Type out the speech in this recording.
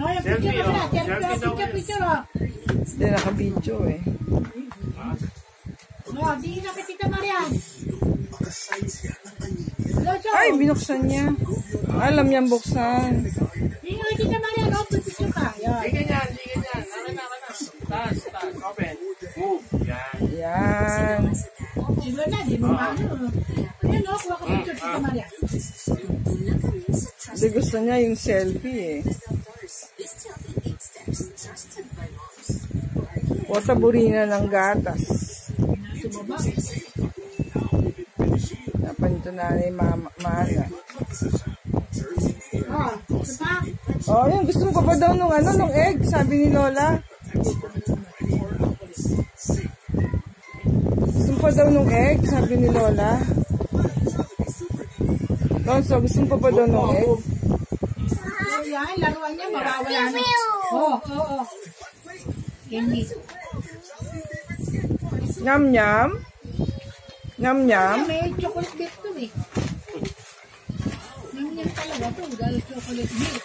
Picture ka na. Picture, picture, picture, oh. Hindi nakabidyo eh. Oh, di na kay Tita Marian. Ay, binuksan niya. Alam niyang buksan. Di na kay Tita Marian. Oh, picture ka. Yan. Hindi ganyan, hindi ganyan. Akin na, akin na. Taas, taas. Open. Move. Yan. Yan. Di ba na, di mo ano. Ayan, oh, kuha ka picture, Tita Marian. Hindi gusto niya yung selfie eh. Wataburina ng gatas. Napanito na ni Mama. Mana. Oh. Oh, yun. Gusto mo pa ba daw nung ano, nung egg? Sabi ni Lola. Gusto mo pa daw nung egg? Sabi ni Lola. Lonso, gusto mo pa ba daw nung egg? Oh, yan, laruan niya, mawawala na. Oh, oh, oh. Candy. Nyam nyam. Nyam nyam. Ay, may chocolate milk to eh. Ganyan talaga to, dahil chocolate milk.